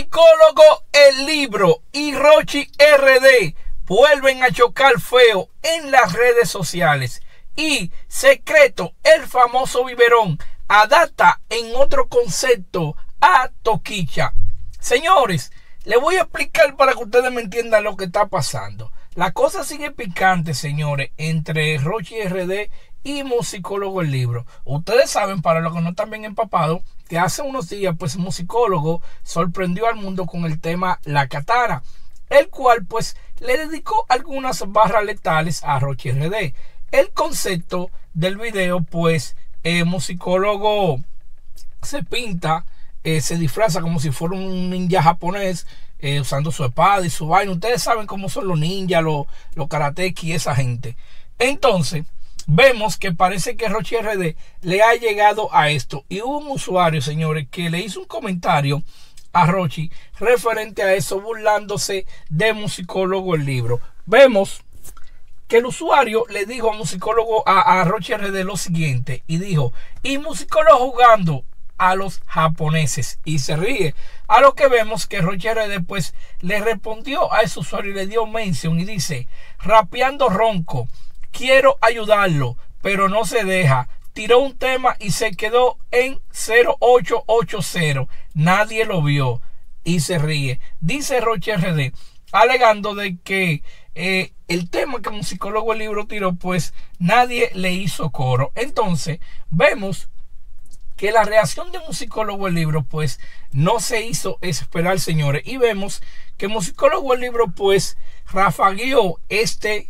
Musicólogo El Libro y Rochi RD vuelven a chocar feo en las redes sociales. Y Secreto, el famoso biberón, adapta en otro concepto a Toquicha. Señores, les voy a explicar para que ustedes me entiendan lo que está pasando. La cosa sigue picante, señores, entre Rochi RD y musicólogo el libro. Ustedes saben, para los que no están bien empapados, que hace unos días, pues, musicólogo sorprendió al mundo con el tema La Katana, el cual, pues, le dedicó algunas barras letales a Rochi RD. El concepto del video, pues, el musicólogo se pinta, eh, se disfraza como si fuera un ninja japonés, eh, usando su espada y su vaina. Ustedes saben cómo son los ninjas, los, los karateki y esa gente. Entonces, vemos que parece que Rochi RD le ha llegado a esto. Y hubo un usuario, señores, que le hizo un comentario a Rochi referente a eso, burlándose de musicólogo el libro. Vemos que el usuario le dijo a musicólogo a, a Rochi RD lo siguiente y dijo, y musicólogo jugando a los japoneses y se ríe. A lo que vemos que Rochi RD pues le respondió a ese usuario y le dio mención y dice, rapeando ronco Quiero ayudarlo, pero no se deja. Tiró un tema y se quedó en 0880. Nadie lo vio y se ríe. Dice Roche RD, alegando de que eh, el tema que un psicólogo el libro tiró, pues nadie le hizo coro. Entonces, vemos que la reacción de musicólogo el libro pues no se hizo esperar señores y vemos que musicólogo el libro pues rafagueó este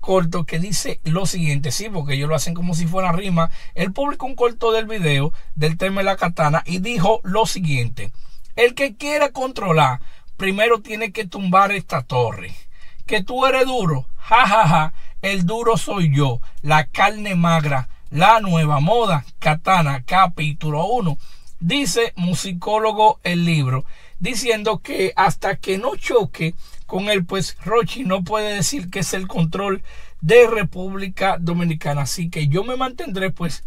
corto que dice lo siguiente, sí, porque ellos lo hacen como si fuera rima. Él publicó un corto del video del tema de la katana y dijo lo siguiente, el que quiera controlar, primero tiene que tumbar esta torre. Que tú eres duro, jajaja, ja, ja, el duro soy yo, la carne magra, la nueva moda, katana, capítulo 1. Dice musicólogo el libro, diciendo que hasta que no choque con él, pues Rochi no puede decir que es el control de República Dominicana. Así que yo me mantendré pues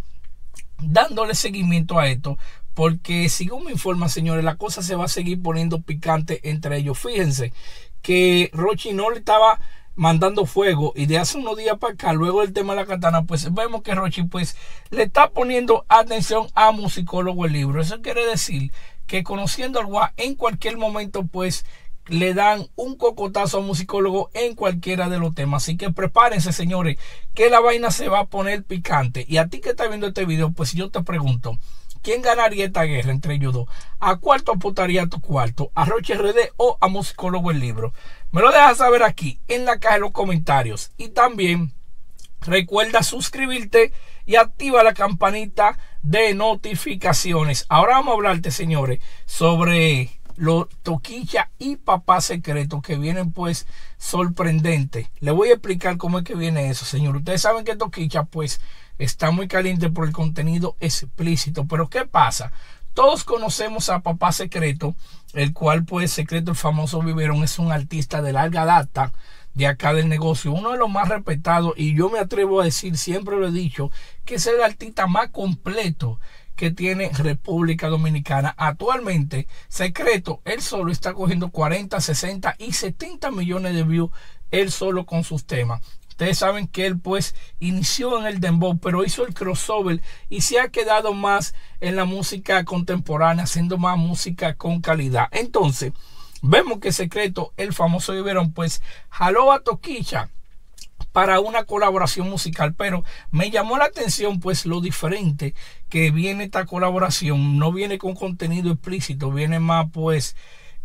dándole seguimiento a esto. Porque según me informa, señores, la cosa se va a seguir poniendo picante entre ellos. Fíjense que Rochi no le estaba mandando fuego y de hace unos días para acá, luego el tema de la katana, pues vemos que Rochi pues le está poniendo atención a musicólogo el libro. Eso quiere decir que conociendo al Gua en cualquier momento pues le dan un cocotazo a un musicólogo en cualquiera de los temas. Así que prepárense, señores, que la vaina se va a poner picante. Y a ti que estás viendo este video, pues yo te pregunto, ¿quién ganaría esta guerra entre ellos dos? ¿A cuánto apostaría tu cuarto? ¿A Roche RD o a Musicólogo el libro? Me lo dejas saber aquí en la caja de los comentarios. Y también recuerda suscribirte y activa la campanita de notificaciones. Ahora vamos a hablarte, señores, sobre los Toquicha y Papá Secreto que vienen pues sorprendentes. Le voy a explicar cómo es que viene eso, señor. Ustedes saben que Toquicha pues está muy caliente por el contenido explícito. Pero ¿qué pasa? Todos conocemos a Papá Secreto, el cual pues Secreto el famoso Viverón es un artista de larga data de acá del negocio, uno de los más respetados y yo me atrevo a decir, siempre lo he dicho, que es el artista más completo que tiene República Dominicana. Actualmente, secreto, él solo está cogiendo 40, 60 y 70 millones de views, él solo con sus temas. Ustedes saben que él pues inició en el dembow, pero hizo el crossover y se ha quedado más en la música contemporánea, haciendo más música con calidad. Entonces, vemos que Secreto, el famoso Iberón, pues jaló a Toquicha para una colaboración musical, pero me llamó la atención pues lo diferente que viene esta colaboración, no viene con contenido explícito, viene más pues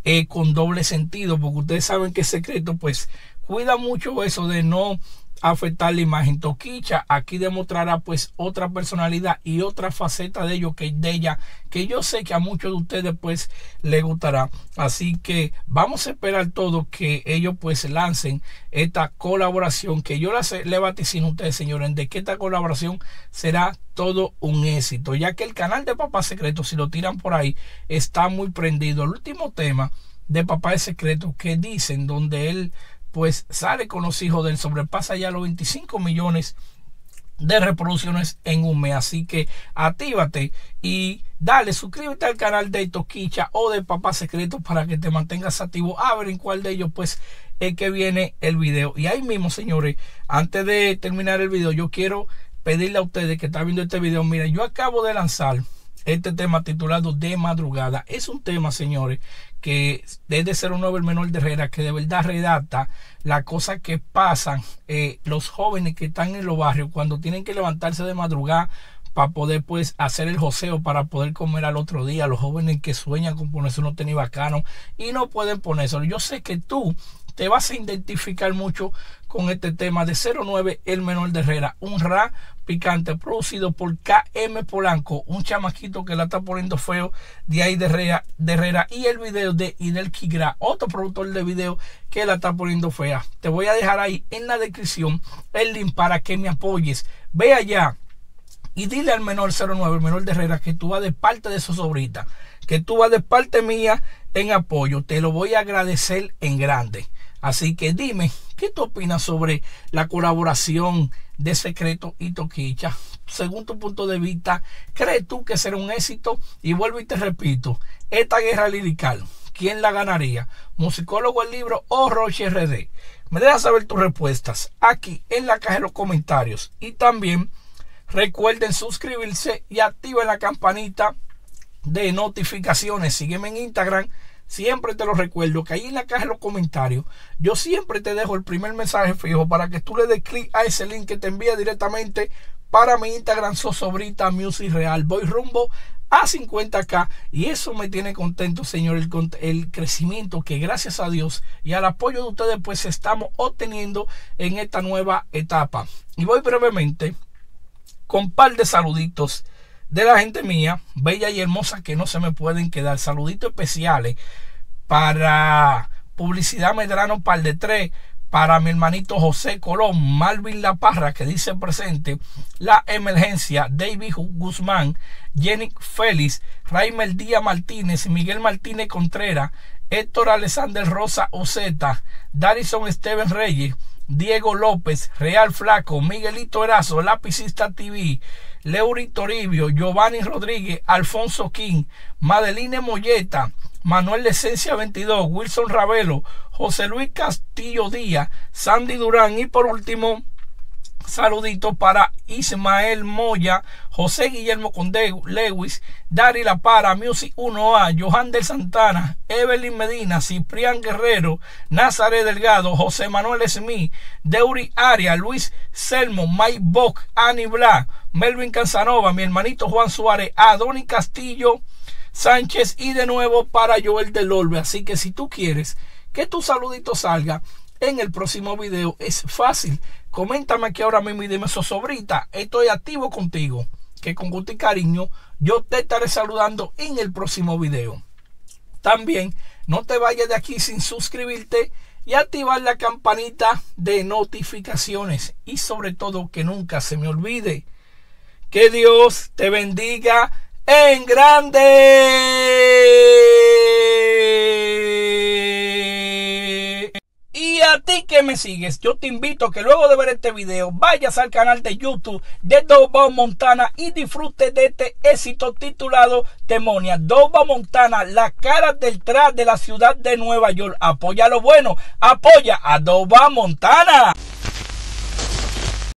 eh, con doble sentido, porque ustedes saben que secreto pues cuida mucho eso de no afectar la imagen. Toquicha aquí demostrará pues otra personalidad y otra faceta de ello que de ella que yo sé que a muchos de ustedes pues le gustará. Así que vamos a esperar todo que ellos pues lancen esta colaboración que yo le vaticino a ustedes señores de que esta colaboración será todo un éxito ya que el canal de Papá Secreto si lo tiran por ahí está muy prendido. El último tema de Papá Secreto que dicen donde él pues sale con los hijos del sobrepasa ya los 25 millones de reproducciones en un mes. Así que actívate y dale, suscríbete al canal de Toquicha o de Papá Secreto para que te mantengas activo a ver en cuál de ellos pues es que viene el video. Y ahí mismo, señores, antes de terminar el video, yo quiero pedirle a ustedes que están viendo este video, mira, yo acabo de lanzar este tema titulado De Madrugada. Es un tema, señores, que desde ser un nuevo el menor de Herrera, que de verdad redacta las cosas que pasan eh, los jóvenes que están en los barrios cuando tienen que levantarse de madrugada para poder pues hacer el joseo para poder comer al otro día. Los jóvenes que sueñan con ponerse unos tenis bacanos y no pueden ponérselo. Yo sé que tú te vas a identificar mucho con este tema de 09 El Menor de Herrera, un rap picante producido por KM Polanco, un chamaquito que la está poniendo feo de ahí de Herrera, y el video de Idel Kigra, otro productor de video que la está poniendo fea. Te voy a dejar ahí en la descripción el link para que me apoyes. Ve allá y dile al menor 09, el menor de Herrera, que tú vas de parte de su sobrita, que tú vas de parte mía en apoyo. Te lo voy a agradecer en grande. Así que dime, ¿qué tú opinas sobre la colaboración de Secreto y Toquicha? Según tu punto de vista, ¿crees tú que será un éxito? Y vuelvo y te repito, esta guerra lirical, ¿quién la ganaría? ¿Musicólogo el libro o Roche RD? Me dejas saber tus respuestas aquí en la caja de los comentarios. Y también recuerden suscribirse y activen la campanita de notificaciones. Sígueme en Instagram Siempre te lo recuerdo que ahí en la caja de los comentarios yo siempre te dejo el primer mensaje fijo para que tú le des clic a ese link que te envía directamente para mi Instagram Sosobrita Music Real. Voy rumbo a 50k y eso me tiene contento señor. El, el, crecimiento que gracias a Dios y al apoyo de ustedes pues estamos obteniendo en esta nueva etapa. Y voy brevemente con un par de saluditos de la gente mía, bella y hermosa, que no se me pueden quedar. Saluditos especiales para Publicidad Medrano Par de Tres, para mi hermanito José Colón, Malvin La Parra, que dice presente, La Emergencia, David Guzmán, Jenny Félix, Raimel Díaz Martínez, Miguel Martínez Contreras, Héctor Alexander Rosa Oceta, Darison Esteban Reyes, Diego López, Real Flaco, Miguelito Erazo, Lapicista TV, Leury Toribio, Giovanni Rodríguez, Alfonso King, Madeline Molleta, Manuel de Esencia 22, Wilson Ravelo, José Luis Castillo Díaz, Sandy Durán y por último Saludito para Ismael Moya, José Guillermo Conde Lewis, Dari La Para, Music 1A, Johan del Santana, Evelyn Medina, Ciprián Guerrero, Nazaret Delgado, José Manuel Smith, Deuri Aria, Luis Selmo, Mike Bock, Ani Bla, Melvin Casanova, mi hermanito Juan Suárez, Adoni Castillo Sánchez y de nuevo para Joel del Orbe. Así que si tú quieres que tu saludito salga, en el próximo video. Es fácil. Coméntame aquí ahora mismo y dime, sobrita, estoy activo contigo. Que con gusto y cariño yo te estaré saludando en el próximo video. También no te vayas de aquí sin suscribirte y activar la campanita de notificaciones. Y sobre todo que nunca se me olvide que Dios te bendiga en grande. A ti que me sigues, yo te invito a que luego de ver este video vayas al canal de YouTube de Doba Montana y disfrute de este éxito titulado Demonia. Doba Montana, la cara detrás de la ciudad de Nueva York. Apoya lo bueno, apoya a Doba Montana.